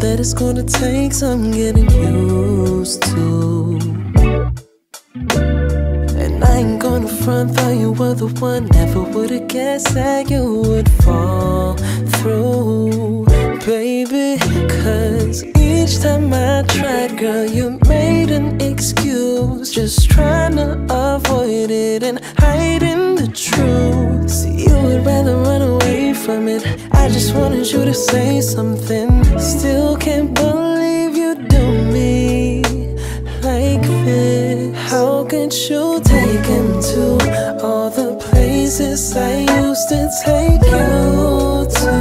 that it's gonna take some getting used to. I front thought you were the one. Never would've guessed that you would fall through, baby. Cause each time I tried, girl, you made an excuse. Just trying to avoid it and hiding the truth. See, you would rather run away from it. I just wanted you to say something. Still can't believe you do me. How could you take him to all the places I used to take you to?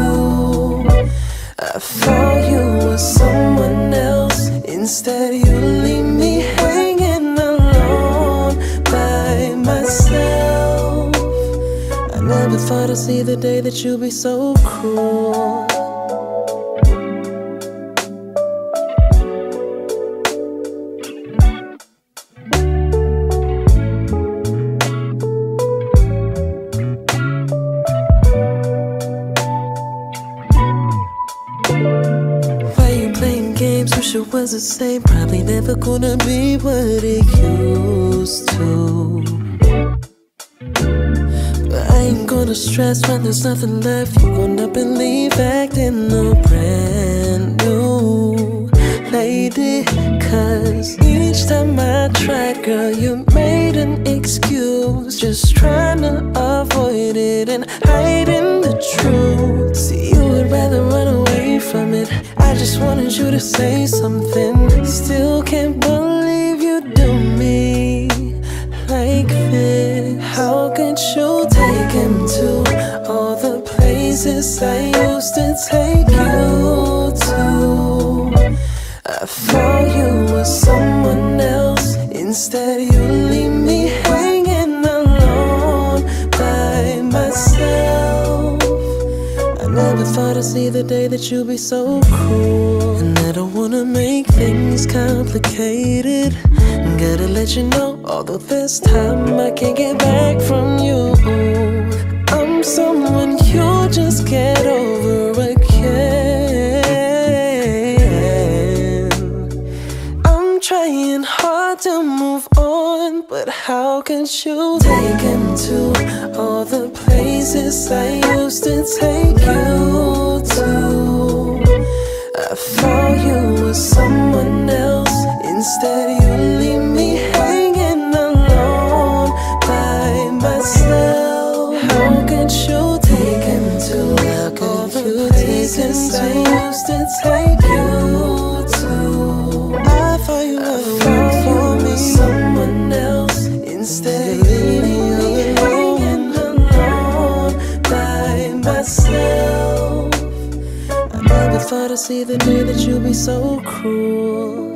I thought you were someone else. Instead, you leave me hanging alone by myself. I never thought I'd see the day that you'd be so cruel. Wish it was the same. Probably never gonna be what it used to. But I ain't gonna stress when there's nothing left. You gonna believe acting a brand new lady. Cause each time I tried, girl, you made an excuse. Just trying to avoid it and hiding the truth. Wanted you to say something. Still can't believe you do me like this. How could you take him to all the places I used to take you to? I thought you were someone else. Instead, you I'd see the day that you'll be so cool. And I don't wanna make things complicated. Gotta let you know, although this time I can't get back from you. I'm someone you'll just get over again. I'm trying hard to move on, but how can you take him to all the places I used to take you were someone else. Instead, you leave me hanging alone by myself. How could you take him to the places used to take you to? I thought you were someone else. Instead, thought I'd see the day that you'd be so cruel.